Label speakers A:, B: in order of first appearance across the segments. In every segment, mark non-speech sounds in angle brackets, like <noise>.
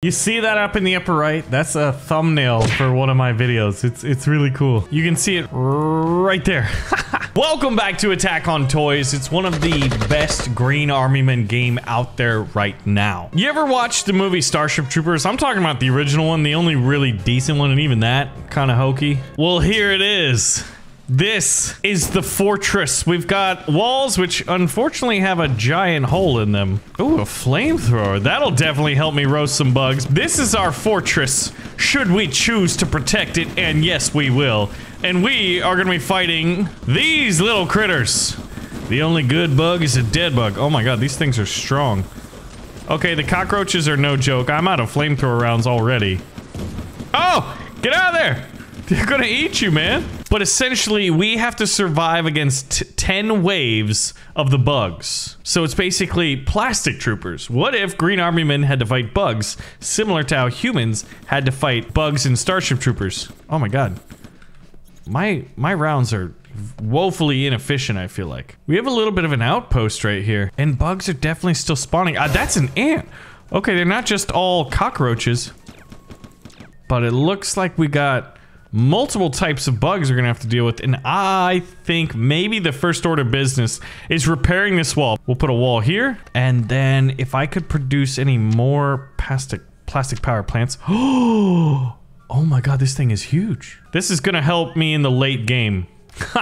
A: You see that up in the upper right? That's a thumbnail for one of my videos. It's it's really cool. You can see it right there. <laughs> Welcome back to Attack on Toys. It's one of the best Green Army Men game out there right now. You ever watched the movie Starship Troopers? I'm talking about the original one, the only really decent one, and even that kind of hokey. Well, here it is. This is the fortress. We've got walls which unfortunately have a giant hole in them. Ooh, a flamethrower. That'll definitely help me roast some bugs. This is our fortress, should we choose to protect it, and yes, we will. And we are gonna be fighting these little critters. The only good bug is a dead bug. Oh my god, these things are strong. Okay, the cockroaches are no joke. I'm out of flamethrower rounds already. Oh! Get out of there! <laughs> They're gonna eat you, man. But essentially, we have to survive against 10 waves of the bugs. So it's basically plastic troopers. What if Green Army Men had to fight bugs, similar to how humans had to fight bugs in Starship Troopers? Oh my god. My, my rounds are woefully inefficient, I feel like. We have a little bit of an outpost right here. And bugs are definitely still spawning. Uh, that's an ant. Okay, they're not just all cockroaches. But it looks like we got multiple types of bugs we're gonna have to deal with and I think maybe the first order business is repairing this wall. We'll put a wall here and then if I could produce any more plastic plastic power plants. Oh, <gasps> oh my god, this thing is huge. This is gonna help me in the late game. <laughs>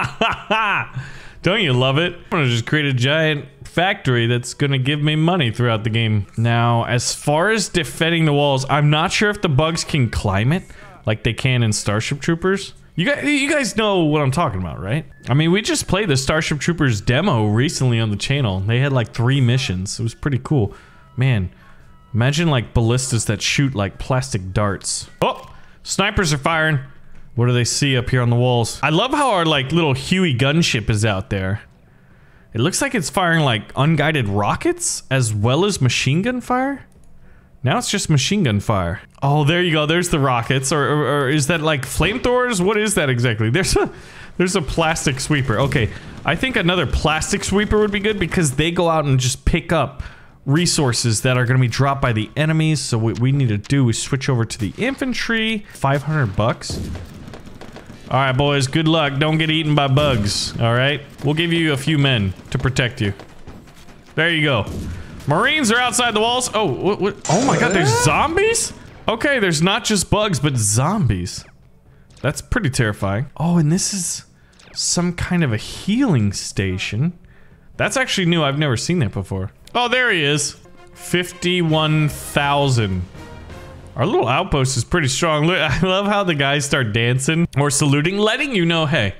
A: Don't you love it? I'm gonna just create a giant factory that's gonna give me money throughout the game. Now, as far as defending the walls, I'm not sure if the bugs can climb it like they can in Starship Troopers. You guys, you guys know what I'm talking about, right? I mean, we just played the Starship Troopers demo recently on the channel. They had like three missions. It was pretty cool. Man, imagine like ballistas that shoot like plastic darts. Oh, snipers are firing. What do they see up here on the walls? I love how our like little Huey gunship is out there. It looks like it's firing like unguided rockets as well as machine gun fire. Now it's just machine gun fire. Oh, there you go. There's the rockets. Or, or, or is that like flamethrowers? What is that exactly? There's a, there's a plastic sweeper. Okay, I think another plastic sweeper would be good because they go out and just pick up resources that are going to be dropped by the enemies. So what we need to do is switch over to the infantry. 500 bucks. All right, boys, good luck. Don't get eaten by bugs, all right? We'll give you a few men to protect you. There you go. Marines are outside the walls. Oh, what, what? Oh my god, there's zombies? Okay, there's not just bugs, but zombies. That's pretty terrifying. Oh, and this is some kind of a healing station. That's actually new. I've never seen that before. Oh, there he is. 51,000. Our little outpost is pretty strong. Look, <laughs> I love how the guys start dancing or saluting, letting you know, hey,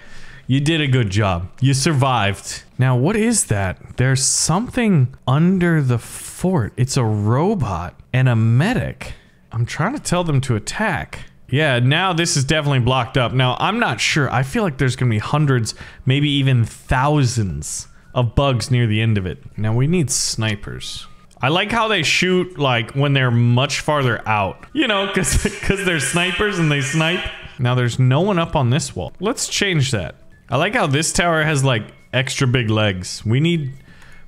A: you did a good job. You survived. Now, what is that? There's something under the fort. It's a robot and a medic. I'm trying to tell them to attack. Yeah, now this is definitely blocked up. Now, I'm not sure. I feel like there's going to be hundreds, maybe even thousands of bugs near the end of it. Now, we need snipers. I like how they shoot, like, when they're much farther out. You know, because <laughs> they're snipers and they snipe. Now, there's no one up on this wall. Let's change that. I like how this tower has, like, extra big legs. We need...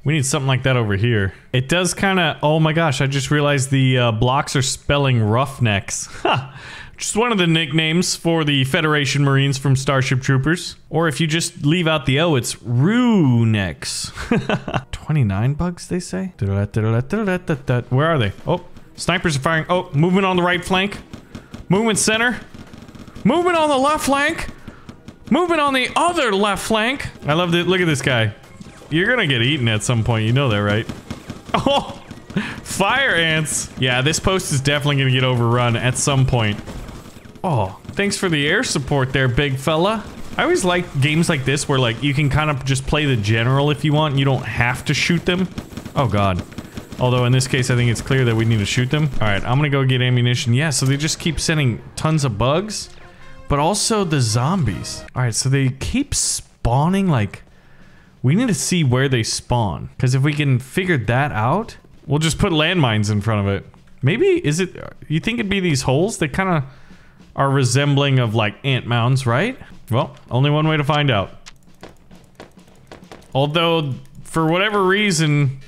A: We need something like that over here. It does kind of... Oh my gosh, I just realized the uh, blocks are spelling roughnecks. <laughs> Ha! Just one of the nicknames for the Federation Marines from Starship Troopers. Or if you just leave out the O, it's Runex. <laughs> 29 bugs, they say? Where are they? Oh, snipers are firing. Oh, movement on the right flank. Movement center. Movement on the left flank. Movement on the other left flank. I love it. Look at this guy. You're gonna get eaten at some point. You know that, right? <laughs> Oh, fire ants. Yeah, this post is definitely gonna get overrun at some point. Oh, thanks for the air support there, big fella. I always like games like this where like you can kind of just play the general if you want. You don't have to shoot them. Oh god. Although in this case, I think it's clear that we need to shoot them. All right, I'm gonna go get ammunition. Yeah, so they just keep sending tons of bugs, but also the zombies. All right, so they keep spawning like, we need to see where they spawn. Because if we can figure that out, we'll just put landmines in front of it. Maybe, is it, uh, you think it'd be these holes? They kind of are resembling of like ant mounds, right? Well, only one way to find out. Although, for whatever reason,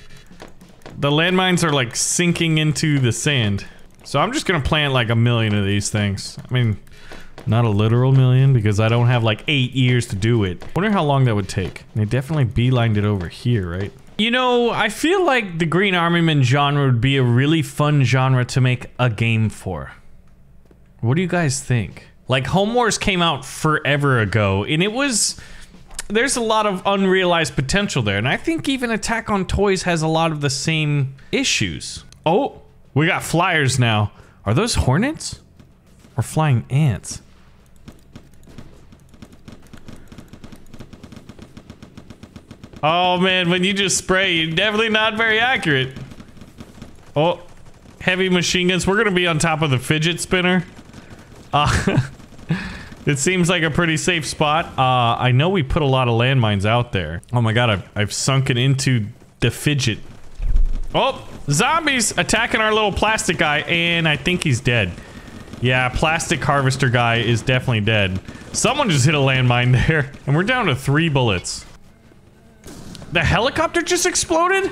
A: the landmines are like sinking into the sand. So I'm just gonna plant like a million of these things. I mean, not a literal million because I don't have like eight years to do it. Wonder how long that would take. They definitely beelined it over here, right? You know, I feel like the Green Army Man genre would be a really fun genre to make a game for. What do you guys think? Like, Home Wars came out forever ago, and it was... There's a lot of unrealized potential there, and I think even Attack on Toys has a lot of the same issues. Oh, we got flyers now. Are those hornets? Or flying ants? Oh man, when you just spray, you're definitely not very accurate. Oh, heavy machine guns. We're gonna be on top of the fidget spinner. Uh, <laughs> it seems like a pretty safe spot. Uh, I know we put a lot of landmines out there. Oh my god, I've, I've sunken into the fidget. Oh, zombies attacking our little plastic guy, and I think he's dead. Yeah, plastic harvester guy is definitely dead. Someone just hit a landmine <laughs> there, and we're down to three bullets. The helicopter just exploded?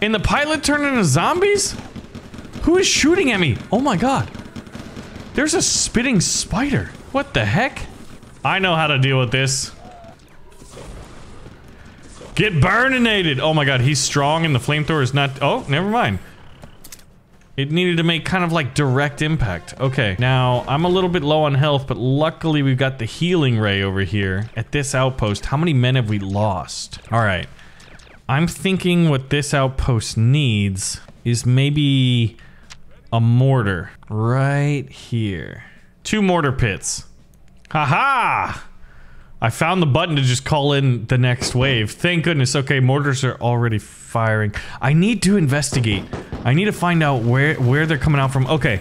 A: And the pilot turned into zombies? Who is shooting at me? Oh my god. There's a spitting spider. What the heck? I know how to deal with this. Get burninated. Oh my god, he's strong and the flamethrower is not- Oh, never mind. It needed to make kind of like direct impact. Okay, now I'm a little bit low on health, but luckily we've got the healing ray over here at this outpost. How many men have we lost? All right. I'm thinking what this outpost needs is maybe a mortar right here. Two mortar pits. Haha! -ha! I found the button to just call in the next wave. Thank goodness. Okay, mortars are already firing. I need to investigate. I need to find out where where they're coming out from. Okay.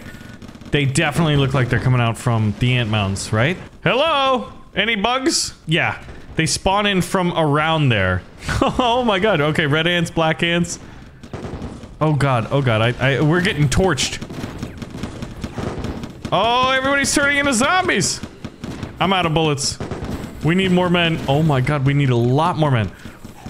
A: They definitely look like they're coming out from the ant mounds, right? Hello? Any bugs? Yeah. They spawn in from around there. <laughs> oh my god. Okay, red ants, black ants. Oh god. Oh god. I, I we're getting torched. Oh, everybody's turning into zombies. I'm out of bullets. We need more men. Oh my god, we need a lot more men.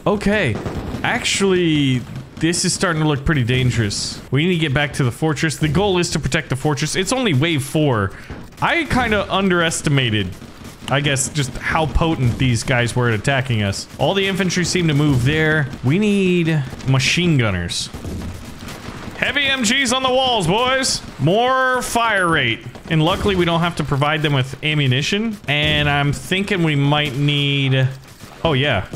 A: Okay. Actually, this is starting to look pretty dangerous. We need to get back to the fortress. The goal is to protect the fortress. It's only wave four. I kind of underestimated, I guess, just how potent these guys were at attacking us. All the infantry seem to move there. We need machine gunners. Heavy MGs on the walls, boys. More fire rate. And luckily we don't have to provide them with ammunition. And I'm thinking we might need... Oh, yeah.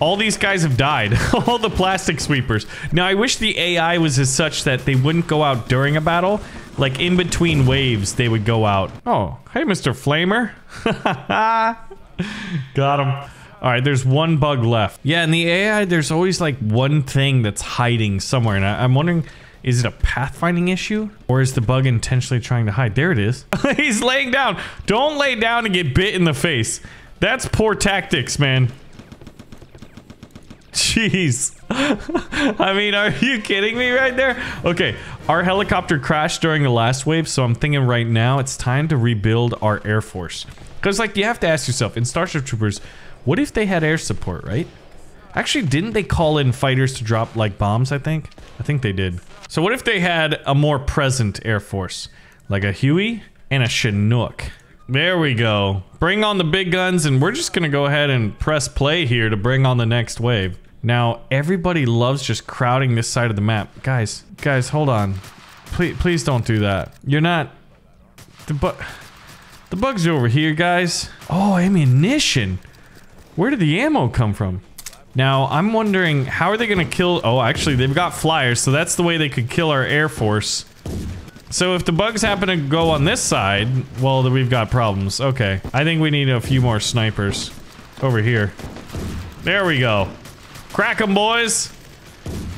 A: All these guys have died. <laughs> All the plastic sweepers. Now, I wish the AI was as such that they wouldn't go out during a battle. Like, in between waves, they would go out. Oh, hey, Mr. Flamer. <laughs> Got him. All right, there's one bug left. Yeah, in the AI, there's always like one thing that's hiding somewhere. And I, am wondering, is it a pathfinding issue? Or is the bug intentionally trying to hide? There it is. <laughs> He's laying down. Don't lay down and get bit in the face. That's poor tactics, man. Jeez. <laughs> I mean, are you kidding me right there? Okay, our helicopter crashed during the last wave, so I'm thinking right now it's time to rebuild our Air Force. Because, like, you have to ask yourself, in Starship Troopers, what if they had air support, right? Actually, didn't they call in fighters to drop, like, bombs, I think? I think they did. So what if they had a more present Air Force? Like a Huey and a Chinook. There we go. Bring on the big guns, and we're just gonna go ahead and press play here to bring on the next wave. Now, everybody loves just crowding this side of the map. Guys, guys, hold on. Please, please don't do that. You're not... The bu The bugs are over here, guys. Oh, ammunition. Where did the ammo come from? Now, I'm wondering, how are they gonna kill- Oh, actually, they've got flyers, so that's the way they could kill our Air Force. So if the bugs happen to go on this side, well, then we've got problems. Okay. I think we need a few more snipers. Over here. There we go. Crack them, boys!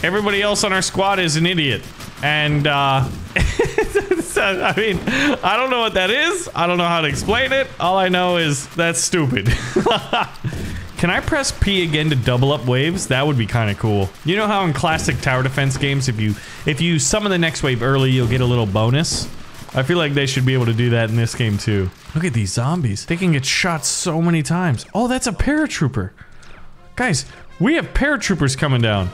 A: Everybody else on our squad is an idiot. And, uh... <laughs> I mean, I don't know what that is. I don't know how to explain it. All I know is that's stupid. <laughs> Can I press P again to double up waves? That would be kind of cool. You know how in classic tower defense games, if you if you summon the next wave early, you'll get a little bonus? I feel like they should be able to do that in this game too. Look at these zombies. They can get shot so many times. Oh, that's a paratrooper. Guys, we have paratroopers coming down.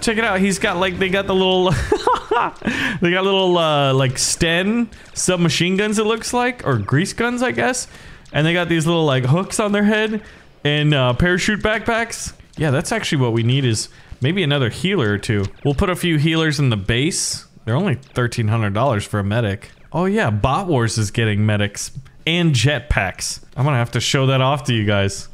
A: Check it out. He's got like, they got the little... <laughs> they got little uh, like Sten submachine guns. It looks like, or grease guns, I guess. And they got these little like hooks on their head and uh, parachute backpacks. Yeah, that's actually what we need is maybe another healer or two. We'll put a few healers in the base. They're only $1,300 for a medic. Oh yeah, Bot Wars is getting medics and jetpacks. I'm gonna have to show that off to you guys.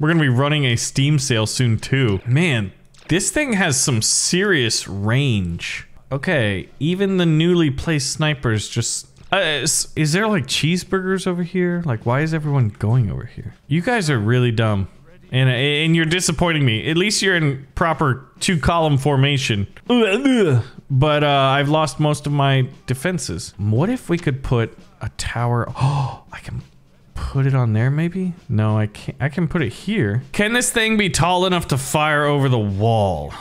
A: We're gonna be running a Steam sale soon too. Man, this thing has some serious range. Okay, even the newly placed snipers just... Uh, is, is there like cheeseburgers over here? Like, why is everyone going over here? You guys are really dumb. And, and you're disappointing me. At least you're in proper two-column formation. <laughs> But uh, I've lost most of my defenses. What if we could put a tower? Oh, <gasps> I can put it on there maybe? No, I can't. I can put it here. Can this thing be tall enough to fire over the wall?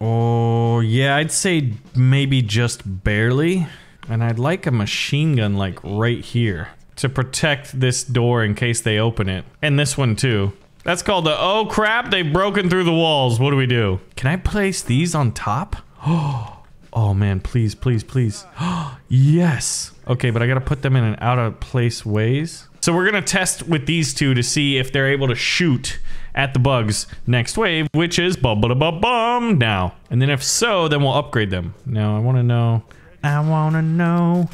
A: Oh, yeah, I'd say maybe just barely. And I'd like a machine gun like right here to protect this door in case they open it. And this one too. That's called the, oh crap, they've broken through the walls. What do we do? Can I place these on top? <gasps> Oh man, please, please, please. <gasps> yes. Okay, but I gotta put them in an out of place ways. So we're gonna test with these two to see if they're able to shoot at the bugs next wave, which is bum bum bum bum now. And then if so, then we'll upgrade them. Now I wanna know. I wanna know.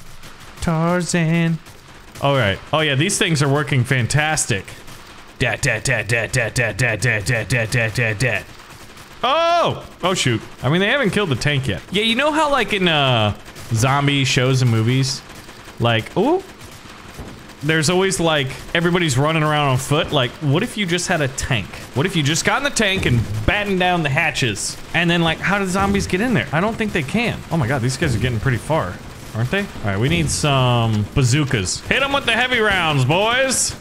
A: Tarzan. All right. Oh yeah, these things are working fantastic. Dat dat dat dat dat dat dat dat dat dat dat dat dat. Oh! Oh shoot. I mean, they haven't killed the tank yet. Yeah, you know how like in uh, zombie shows and movies, like, oh, there's always like everybody's running around on foot. Like, what if you just had a tank? What if you just got in the tank and batten down the hatches? And then like, how do zombies get in there? I don't think they can. Oh my god, these guys are getting pretty far, aren't they? All right, we need some bazookas. Hit them with the heavy rounds, boys.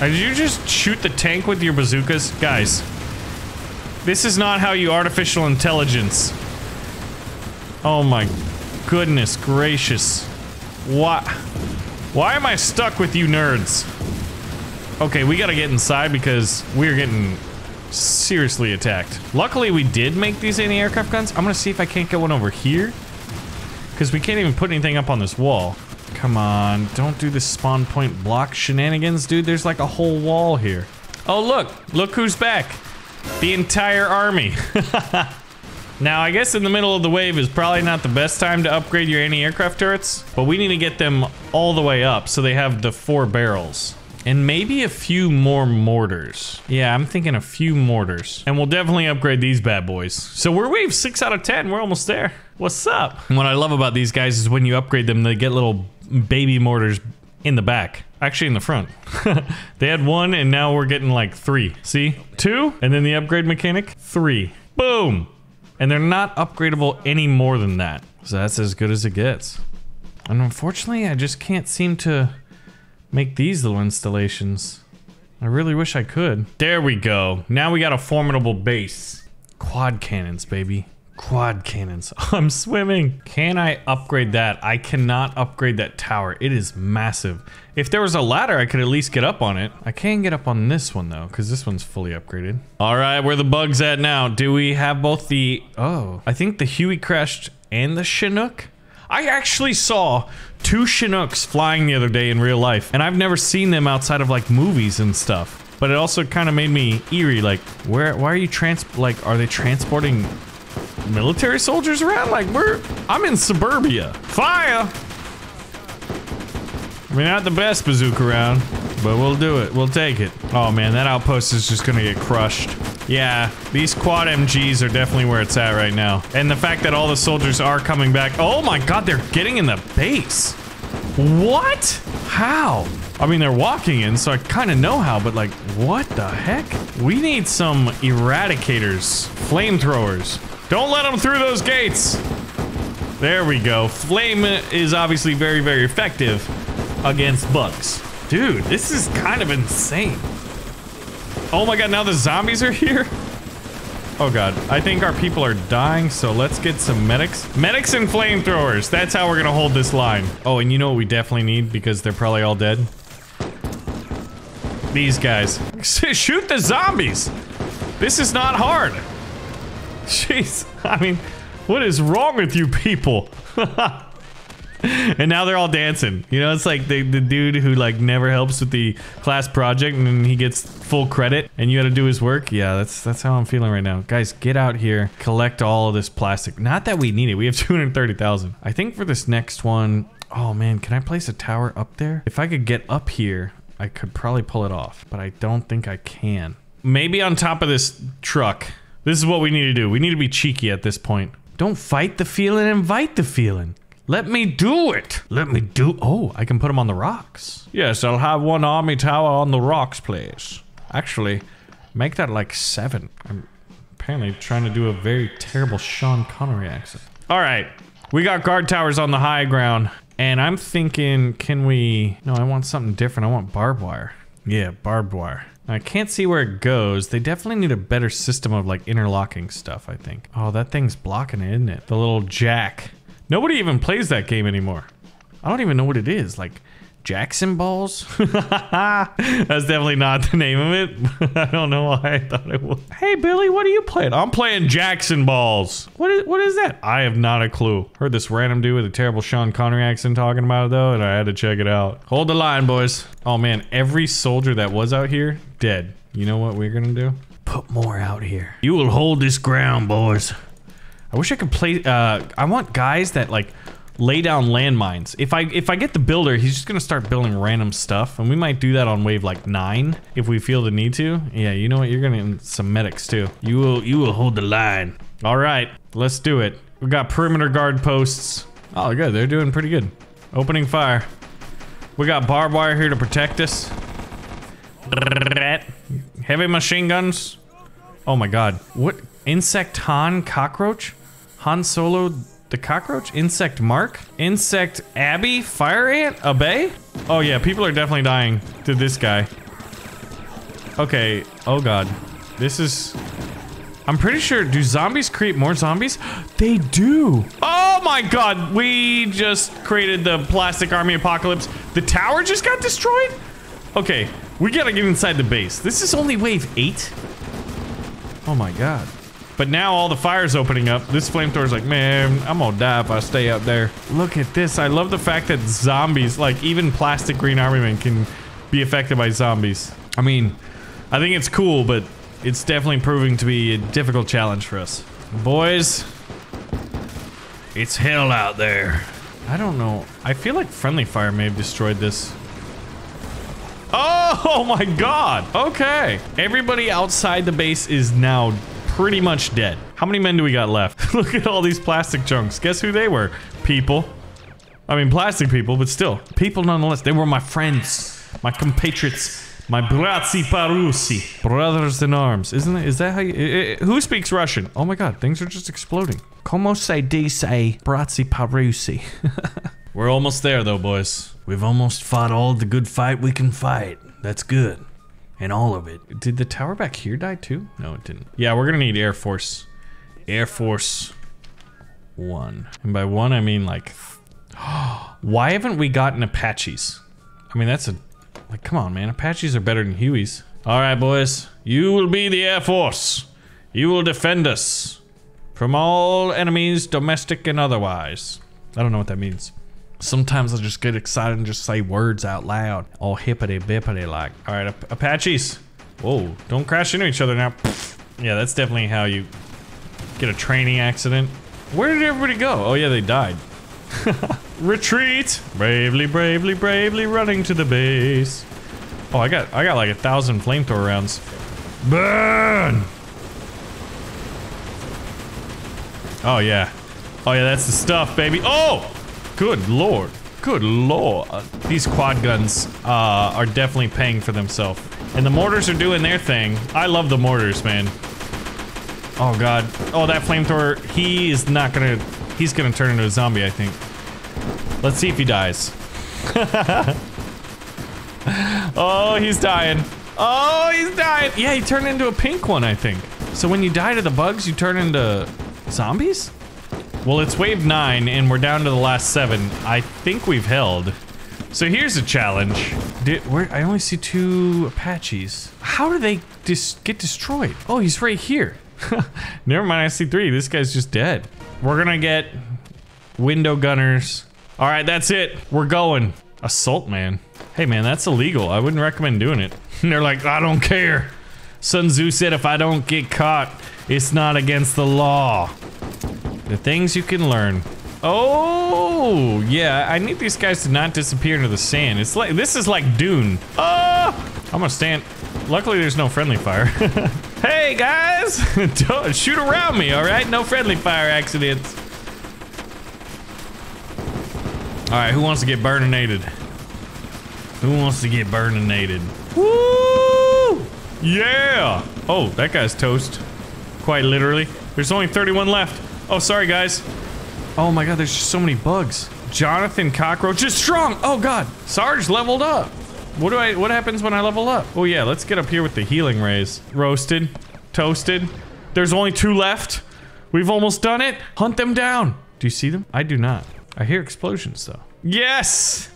A: Uh, did you just shoot the tank with your bazookas? Guys, this is not how you artificial intelligence. Oh my goodness gracious. What? Why am I stuck with you nerds? Okay, we gotta get inside because we're getting seriously attacked. Luckily, we did make these anti-aircraft guns. I'm gonna see if I can't get one over here. Because we can't even put anything up on this wall. Come on, don't do the spawn point block shenanigans, dude. There's like a whole wall here. Oh, look. Look who's back. The entire army. <laughs> now, I guess in the middle of the wave is probably not the best time to upgrade your anti-aircraft turrets, but we need to get them all the way up so they have the four barrels. And maybe a few more mortars. Yeah, I'm thinking a few mortars. And we'll definitely upgrade these bad boys. So we're wave 6 out of 10. We're almost there. What's up? And what I love about these guys is when you upgrade them, they get little baby mortars in the back. Actually, in the front. <laughs> they had one, and now we're getting like three. See? Two, and then the upgrade mechanic, three. Boom! And they're not upgradable any more than that. So that's as good as it gets. And unfortunately, I just can't seem to make these little installations. I really wish I could. There we go. Now we got a formidable base. Quad cannons, baby. Quad cannons. <laughs> I'm swimming. Can I upgrade that? I cannot upgrade that tower. It is massive. If there was a ladder, I could at least get up on it. I can get up on this one though, because this one's fully upgraded. All right, where the bugs at now? Do we have both the... Oh, I think the Huey crashed and the Chinook? I actually saw two Chinooks flying the other day in real life, and I've never seen them outside of like movies and stuff. But it also kind of made me eerie, like, where, why are you trans, like, are they transporting military soldiers around? Like, we're, I'm in suburbia. Fire! I mean, not the best bazooka round, but we'll do it. We'll take it. Oh man, that outpost is just gonna get crushed. Yeah, these quad MGs are definitely where it's at right now. And the fact that all the soldiers are coming back. Oh my god, they're getting in the base. What? How? I mean, they're walking in, so I kind of know how, but like, what the heck? We need some eradicators, flamethrowers. Don't let them through those gates. There we go. Flame is obviously very, very effective against bugs. Dude, this is kind of insane. Oh my god, now the zombies are <laughs> here? Oh god, I think our people are dying, so let's get some medics. Medics and flamethrowers, that's how we're gonna hold this line. Oh, and you know what we definitely need because they're probably all dead? These guys. <laughs> Shoot the zombies! This is not hard. <laughs> Jeez, I mean, What is wrong with you people? <laughs> and now they're all dancing. You know, it's like the, the dude who like never helps with the class project and he gets full credit and you got to do his work. Yeah, that's that's how I'm feeling right now. Guys, get out here, collect all of this plastic. Not that we need it. We have <laughs> 230,000. I think for this next one, oh man, can I place a tower up there? If I could get up here, I could probably pull it off, but I don't think I can. Maybe on top of this truck. This is what we need to do. We need to be cheeky at this point. Don't fight the feeling, invite the feeling. Let me do it. Let me do. Oh, I can put them on the rocks. Yes, I'll have one army tower on the rocks, please. Actually, make that like seven. I'm apparently trying to do a very terrible Sean Connery accent. All right, we got guard towers on the high ground. And I'm thinking, can we... No, I want something different. I want barbed wire. Yeah, barbed wire. I can't see where it goes. They definitely need a better system of like interlocking stuff, I think. Oh, that thing's blocking it, isn't it? The little jack. Nobody even plays that game anymore. I don't even know what it is. Like, Jackson balls? <laughs> That's definitely not the name of it. <laughs> I don't know why I thought it was. Hey, Billy, what are you playing? I'm playing Jackson balls. What is, what is that? I have not a clue. Heard this random dude with a terrible Sean Connery accent talking about it, though, and I had to check it out. Hold the line, boys. Oh, man. Every soldier that was out here, dead. You know what we're gonna do? Put more out here. You will hold this ground, boys. I wish I could play, uh, I want guys that, like, lay down landmines. If I if I get the builder, he's just gonna start building random stuff, and we might do that on wave like nine if we feel the need to. Yeah, you know what? You're gonna need some medics too. You will you will hold the line. All right, let's do it. We got perimeter guard posts. Oh, good. They're doing pretty good. Opening fire. We got barbed wire here to protect us. Heavy machine guns. Oh my god. What? Insect Han cockroach? Han Solo the cockroach? Insect Mark? Insect Abby? Fire Ant? A bay? Oh yeah, people are definitely dying to this guy. Okay. Oh god. This is... I'm pretty sure, do zombies create more zombies? <gasps> They do. Oh my god, we just created the plastic army apocalypse. The tower just got destroyed? Okay, we gotta get inside the base. This is only wave eight? Oh my god. But now all the fire's opening up. This flamethrower's like, man, I'm gonna die if I stay up there. Look at this. I love the fact that zombies, like even plastic green army men can be affected by zombies. I mean, I think it's cool, but it's definitely proving to be a difficult challenge for us. Boys, it's hell out there. I don't know. I feel like friendly fire may have destroyed this. Oh, <laughs> oh my god. Okay. Everybody outside the base is now pretty much dead. How many men do we got left? <laughs> Look at all these plastic chunks. Guess who they were? People. I mean, plastic people, but still. People nonetheless. They were my friends. My compatriots. My bratzi parusi. Brothers in arms. Isn't it? Is that how you... It, it, who speaks Russian? Oh my god, things are just exploding. Como se dice bratzi parusi? <laughs> We're almost there though, boys. We've almost fought all the good fight we can fight. That's good and all of it. Did the tower back here die too? No, it didn't. Yeah, we're gonna need Air Force. Air Force One. And by one, I mean like... <gasps> Why haven't we gotten Apaches? I mean, that's a... Like, come on, man. Apaches are better than Hueys. All right, boys. You will be the Air Force. You will defend us from all enemies, domestic and otherwise. I don't know what that means. Sometimes I just get excited and just say words out loud. All hippity bippity like. All right, Ap Apaches. Whoa, don't crash into each other now. <sniffs> Yeah, that's definitely how you get a training accident. Where did everybody go? Oh yeah, they died. <laughs> Retreat! Bravely, bravely, bravely running to the base. Oh, I got I got like a thousand flamethrower rounds. Burn! Oh yeah. Oh yeah, that's the stuff, baby. Oh! Good lord. Good lord. These quad guns uh, are definitely paying for themselves. And the mortars are doing their thing. I love the mortars, man. Oh god. Oh, that flamethrower, he is not gonna... He's gonna turn into a zombie, I think. Let's see if he dies. <laughs> oh, he's dying. Oh, he's dying. Yeah, he turned into a pink one, I think. So when you die to the bugs, you turn into zombies? Well, it's wave nine, and we're down to the last seven. I think we've held. So here's a challenge. Did, where I only see two Apaches. How do they dis get destroyed? Oh, he's right here. <laughs> Never mind, I see three. This guy's just dead. We're gonna get window gunners. All right, that's it. We're going. Assault man. Hey man, that's illegal. I wouldn't recommend doing it. <laughs> And they're like, I don't care. Sun Tzu said if I don't get caught, it's not against the law. The things you can learn. Oh, yeah, I need these guys to not disappear into the sand. It's like, this is like Dune. Oh, I'm gonna stand. Luckily, there's no friendly fire. <laughs> hey, guys, <laughs> don't shoot around me, all right? No friendly fire accidents. All right, who wants to get burninated? Who wants to get burninated? Woo! Yeah! Oh, that guy's toast. Quite literally. There's only 31 left. Oh, sorry, guys. Oh my god, there's just so many bugs. Jonathan Cockroach is strong! Oh god. Sarge leveled up. What do I- what happens when I level up? Oh yeah, let's get up here with the healing rays. Roasted. Toasted. There's only two left. We've almost done it. Hunt them down. Do you see them? I do not. I hear explosions though. Yes!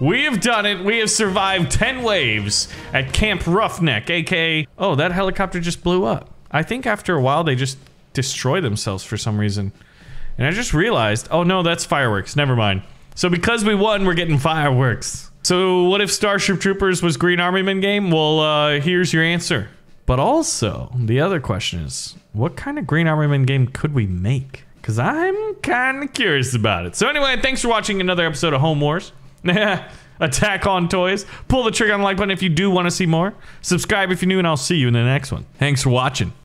A: We have done it. We have survived 10 waves at Camp Roughneck, aka... Oh, that helicopter just blew up. I think after a while they just destroy themselves for some reason. And I just realized, oh no, that's fireworks. Never mind. So because we won, we're getting fireworks. So what if Starship Troopers was Green Army Men game? Well, uh, here's your answer. But also, the other question is, what kind of Green Army Men game could we make? Because I'm kind of curious about it. So anyway, thanks for watching another episode of Home Wars. <laughs> Attack on Toys. Pull the trigger on the like button if you do want to see more. Subscribe if you're new, and I'll see you in the next one. Thanks for watching.